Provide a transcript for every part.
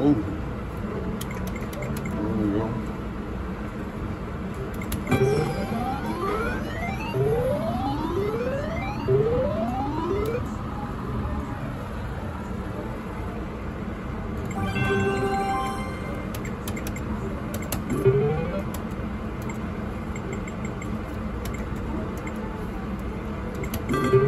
Oh. There we go. Oh.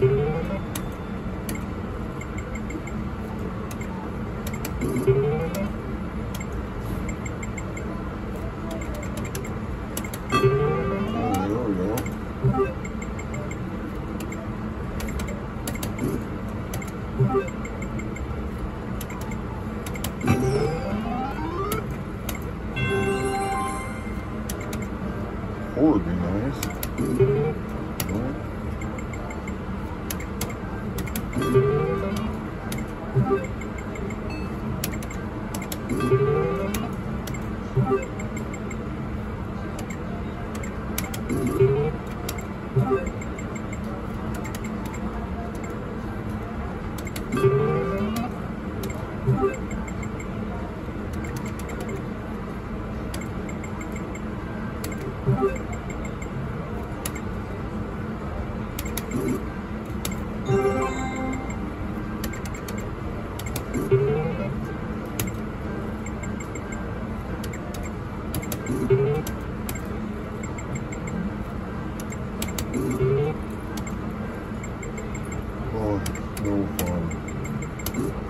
Thank Four would be nice. No. Oh, no fun.